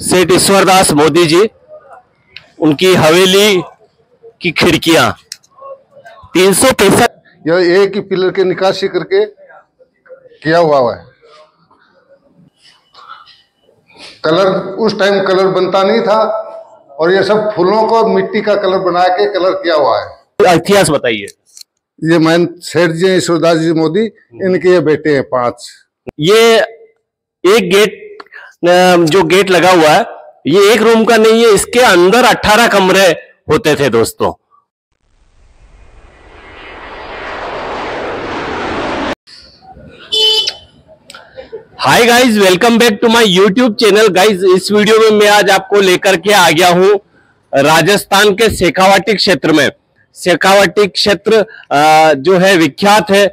सेठ ईश्वरदास मोदी जी उनकी हवेली की खिड़कियाँ। तीन सौ पैंसठ यह एक ही पिलर के निकासी करके किया हुआ है। कलर उस टाइम कलर बनता नहीं था और ये सब फूलों को मिट्टी का कलर बना के कलर किया हुआ है। इतिहास बताइए। ये मैन सेठ जी ईश्वरदास जी मोदी इनके ये बेटे हैं पाँच। ये एक गेट जो गेट लगा हुआ है, ये एक रूम का नहीं है, इसके अंदर अट्ठारह कमरे होते थे दोस्तों। Hi guys welcome back to my YouTube channel guys इस वीडियो में मैं आज आपको लेकर के आ गया हूँ राजस्थान के शेखावाटी क्षेत्र में। शेखावाटी क्षेत्र जो है विख्यात है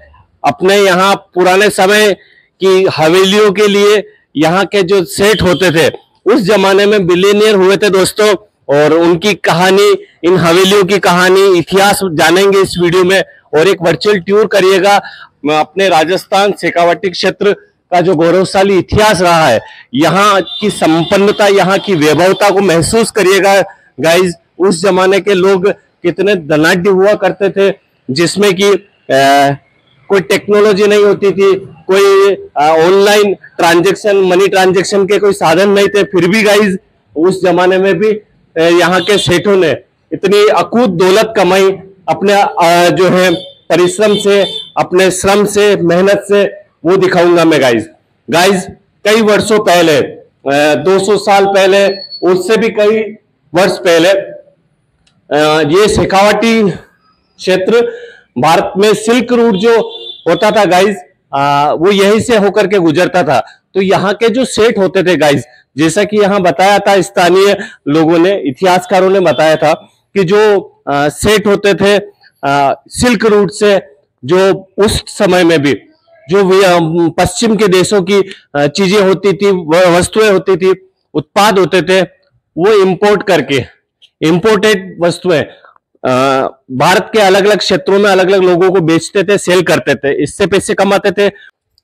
अपने यहाँ पुराने समय की हवेलियों के लिए यहाँ के जो सेठ होते थे, उस जमाने में बिलियनियर हुए थे दोस्तों, और उनकी कहानी, इन हवेलियों की कहानी, इतिहास जानेंगे इस वीडियो में, और एक वर्चुअल टूर करिएगा अपने राजस्थान शेखावाटी क्षेत्र का जो गौरवशाली इतिहास रहा है, यहाँ की संपन्नता, यहाँ की वैभवता को महसूस करिएगा गाइज़ उस जमाने के लोग कितने धनाढ़ हुआ करते थे, जिसमें कि कोई टेक्नोलॉजी नहीं होती थी कोई ऑनलाइन ट्रांजेक्शन मनी ट्रांजेक्शन के कोई साधन नहीं थे, फिर भी गाइज़ उस जमाने में भी यहाँ के सेठों ने इतनी अकूत दौलत कमाई, अपने जो है, परिश्रम से, अपने श्रम से, मेहनत से, वो दिखाऊँगा मैं गाइज़ गाइज़ कई वर्षों पहले दो 200 साल पहले, उससे भी कई वर्ष पहले ये शेखावटी क्षेत्र, भारत में सिल्क रूट जो होता था गाइज़ वो यहीं से होकर के गुजरता था। तो यहाँ के जो सेठ होते थे गाइज़ जैसा कि यहाँ बताया था स्थानीय लोगों ने इतिहासकारों ने बताया था कि जो अ, सेठ होते थे अ, सिल्क रूट से जो उस समय में भी जो पश्चिम के देशों की चीज़ें होती थी वस्तुएँ होती थी उत्पाद होते थे वो इंपोर्ट करके इंपोर्टेड वस्तुएँ भारत के अलग अलग क्षेत्रों में अलग अलग लोगों को बेचते थे सेल करते थे। इससे पैसे कमाते थे।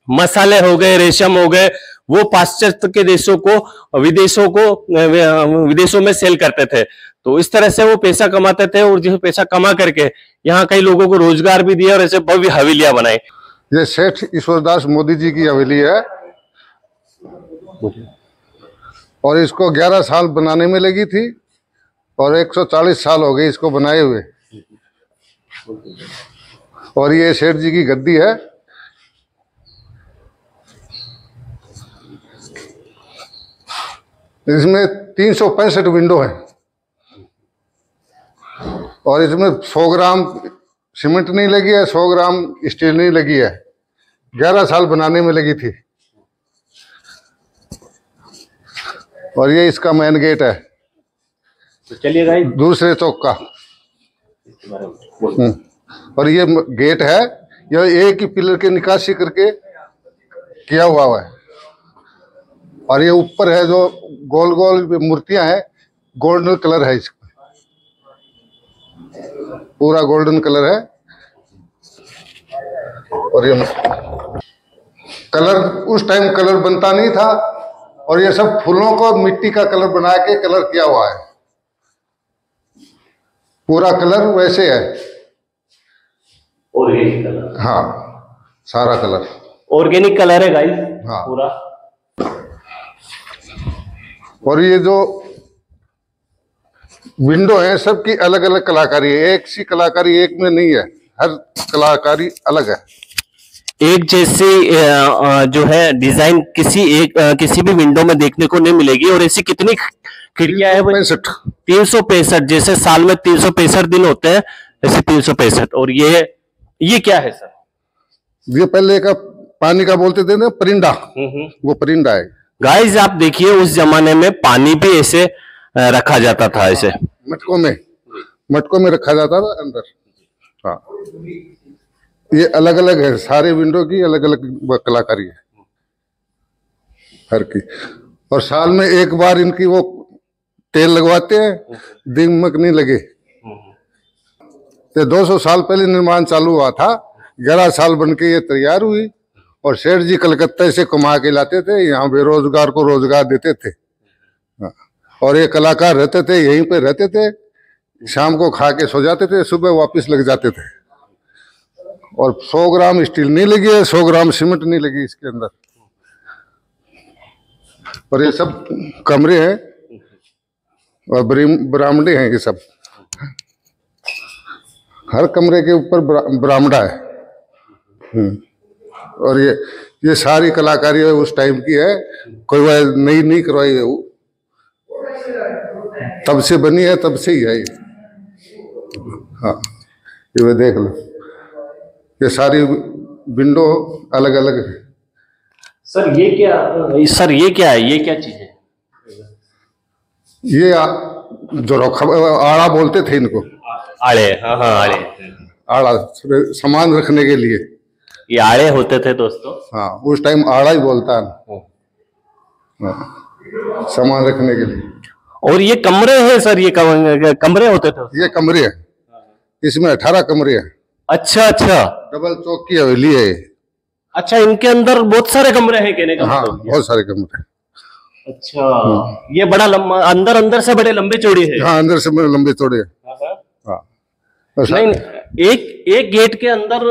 मसाले हो गए, रेशम हो गए, वो पाश्चात्य के देशों को, विदेशों को विदेशों में सेल करते थे। तो इस तरह से वो पैसा कमाते थे और जो पैसा कमा करके यहाँ कई लोगों को रोज़गार भी दिया और ऐसे भव्य हवेलियाँ बनाई। ये सेठ ईश्वरदास मोदी जी की हवेली है। और इसको 11 साल बनाने में लगी थी। और 140 साल हो गए इसको बनाए हुए। और ये सेठ जी की गद्दी है। इसमें तीन सौ पैंसठ विंडो है। और इसमें 100 ग्राम सीमेंट नहीं लगी है 100 ग्राम स्टील नहीं लगी है। 11 साल बनाने में लगी थी। और ये इसका मेन गेट है। तो चलिए गाइस दूसरे चौक का। हम्म। और ये गेट है यह एक ही पिलर के निकासी करके किया हुआ है। और ये ऊपर है जो गोल गोल मूर्तियाँ हैं, गोल्डन कलर है इसका पूरा गोल्डन कलर है। और ये कलर, उस टाइम कलर बनता नहीं था, और ये सब फूलों को मिट्टी का कलर बना के कलर किया हुआ है। पूरा कलर वैसे है। Organic colour. हाँ सारा कलर। ऑर्गेनिक कलर है गाइस हाँ। पूरा। और ये जो विंडो है सबकी अलग अलग कलाकारी है। एक सी कलाकारी एक में नहीं है हर कलाकारी अलग है। एक जैसी जो है डिज़ाइन किसी एक किसी भी विंडो में देखने को नहीं मिलेगी और ऐसी कितनी खिड़कियाँ है पैंसठ। तीन सौ पैंसठ जैसे साल में तीन सौ पैंसठ दिन होते हैं ऐसे तीन सौ पैंसठ। और ये ये क्या है सर? ये पहले का पानी का बोलते थे ना परिंडा वो परिंडा है। गाइस आप देखिए उस जमाने में पानी भी ऐसे रखा जाता था ऐसे। मटकों में मटकों में रखा जाता था अंदर। हाँ। ये अलग अलग है, सारे विंडो की अलग अलग कलाकारी है। हर की। और साल में एक बार इनकी वो तेल लगवाते हैं दिमक नहीं लगे। ये 200 साल पहले निर्माण चालू हुआ था, ग्यारह साल बन के ये तैयार हुई, और सेठ जी कलकत्ता से कमा के लाते थे, यहाँ बेरोजगार को रोज़गार देते थे। हाँ। और ये कलाकार रहते थे, यहीं पे रहते थे, शाम को खा के सो जाते थे, सुबह वापस लग जाते थे। और 100 ग्राम स्टील नहीं लगी है 100 ग्राम सीमेंट नहीं लगी इसके अंदर। और ये सब कमरे हैं और ब्रिम- बरामदे हैं ये सब। हर कमरे के ऊपर बरा- बरामदा है। हम्म। और ये ये सारी कलाकारी उस टाइम की है। कोई वह नई नहीं करवाई है वो। तब से बनी है, तब से ही है ये। हाँ ये देख लो। ये सारी विंडो अलग अलग है। सर ये क्या सर ये क्या है? ये क्या चीज़ है? ये आ- जो रखा आड़ा बोलते थे इनको। आड़े हाँ हाँ आड़े। आड़ा सामान रखने के लिए। ये आड़े होते थे दोस्तों। हाँ उस टाइम आड़ा ही बोलता है। हाँ, सामान रखने के लिए। और ये कमरे हैं सर ये कमरे होते थे? ये कमरे हैं। इसमें अठारह कमरे हैं। अच्छा अच्छा। डबल चौक की हवेली है अच्छा इनके अंदर बहुत सारे कमरे हैं कहने का हाँ मतलब। बहुत सारे कमरे। अच्छा ये बड़ा लंबा अंदर अंदर से बड़े लंबे चौड़े हैं। हाँ अंदर से मेरे लंबे चौड़े हाँ। सा- नहीं एक एक गेट के अंदर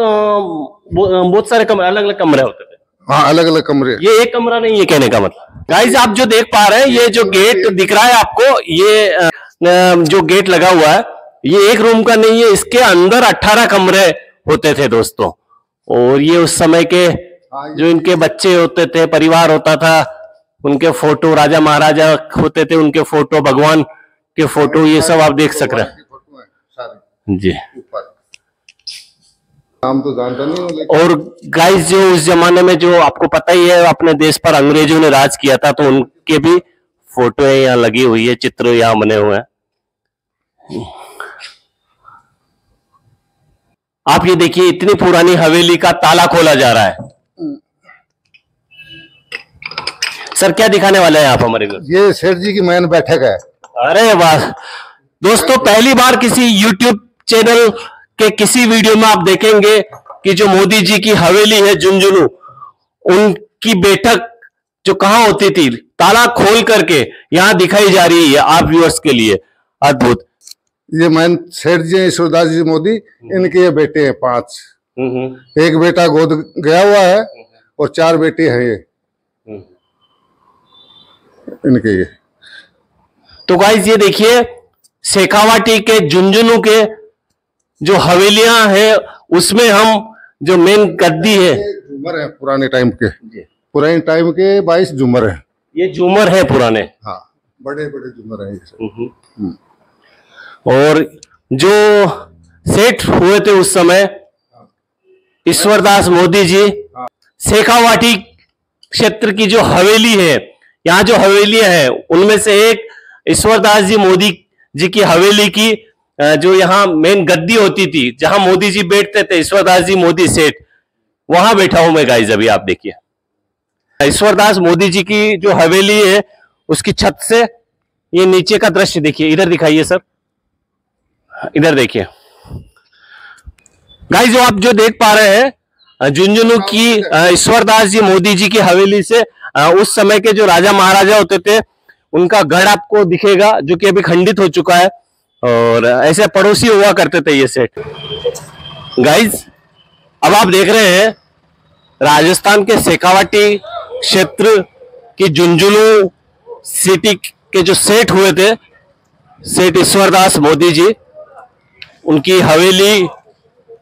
बहुत सारे कमरे अलग अलग कमरे होते थे। हाँ अलग अलग कमरे। ये एक कमरा नहीं है कहने का मतलब। गाइस आप जो देख पा रहे हैं ये जो गेट दिख रहा है आपको ये जो गेट लगा हुआ है ये एक रूम का नहीं है इसके अंदर अट्ठारह कमरे होते थे दोस्तों। और ये उस समय के जो इनके बच्चे होते थे परिवार होता था उनके फ़ोटो राजा महाराजा होते थे उनके फ़ोटो भगवान के फ़ोटो ये सब आप देख सक रहे हैं। जी। नाम तो जानता नहीं और गाइस जो उस जमाने में जो आपको पता ही है अपने देश पर अंग्रेज़ों ने राज किया था तो उनके भी फ़ोटो यहाँ लगी हुई है चित्र यहाँ बने हुए हैं। आप ये देखिए इतनी पुरानी हवेली का ताला खोला जा रहा है। सर क्या दिखाने वाले हैं आप हमारे को ये सेठ जी की मैन बैठक है। अरे वाह! दोस्तों पहली बार किसी YouTube चैनल के किसी वीडियो में आप देखेंगे कि जो मोदी जी की हवेली है झुंझुनू उनकी बैठक जो कहा होती थी ताला खोल करके यहाँ दिखाई जा रही है आप व्यूअर्स के लिए। अद्भुत। ये मैन सेठ जी ईश्वरदास जी मोदी इनके ये बेटे हैं पाँच। एक बेटा गोद गया हुआ है और चार बेटे हैं ये। इनके ये। तो गाइज़ ये देखिए शेखावाटी के झुंझुनू के जो हवेलियाँ हैं उसमें हम जो मेन गद्दी है। झूमर है पुराने टाइम के। पुराने टाइम के बाईस झूमर है। ये झूमर है पुराने। हाँ बड़े बड़े झूमर है ये। और जो सेठ हुए थे उस समय, ईश्वरदास मोदी जी, शेखावाटी क्षेत्र की जो हवेली है, यहाँ जो हवेलियाँ हैं, उनमें से एक ईश्वरदास जी मोदी जी की हवेली की जो यहाँ मेन गद्दी होती थी, जहाँ मोदी जी बैठते थे, ईश्वरदास जी मोदी सेठ, वहाँ बैठा हूँ मैं गाइज़ अभी आप देखिए। ईश्वरदास मोदी जी की जो हवेली है, उसकी छत से ये नीचे का दृश्य देखिए, इधर दिखाइए, सर। इधर देखिए। गाइस जो आप जो देख पा रहे हैं झुंझुनू की ईश्वरदास जी मोदी जी की हवेली से उस समय के जो राजा महाराजा होते थे, उनका गढ़ आपको दिखेगा, जो कि अभी खंडित हो चुका है, और ऐसे पड़ोसी हुआ करते थे ये सेठ गाइस अब आप देख रहे हैं, राजस्थान के शेखावाटी क्षेत्र की झुंझुनू सिटी के जो सेठ हुए थे सेठ ईश्वरदास मोदी जी उनकी हवेली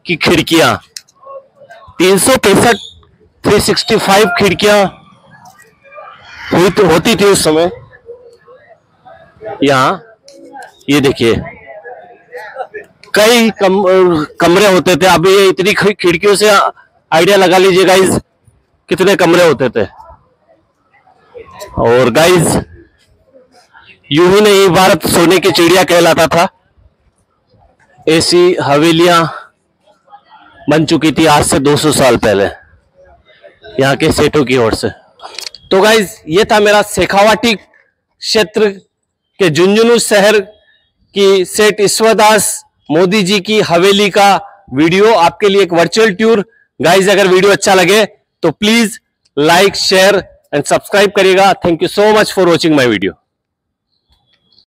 की खिड़कियाँ। तीन सौ पैंसठ थ्री सिक्सटी फाइव खिड़कियाँ हुई तो होती थी उस समय। यहाँ, ये देखिए, कई कम, कमरे होते थे। अभी ये इतनी खिड़कियों से आइडिया लगा लीजिए गाइज़ कितने कमरे होते थे। और गाइज़ यूँ ही नहीं, भारत सोने की चिड़िया कहलाता था। ऐसी हवेलियाँ बन चुकी थी आज से 200 साल पहले। यहाँ के सेठों की ओर से। तो गाइज़ ये था मेरा शेखावाटी क्षेत्र के झुंझुनू शहर की सेठ ईश्वरदास मोदी जी की हवेली का वीडियो। आपके लिए एक वर्चुअल टूर गाइज़ अगर वीडियो अच्छा लगे तो please like share and subscribe करिएगा। Thank you so much for watching my video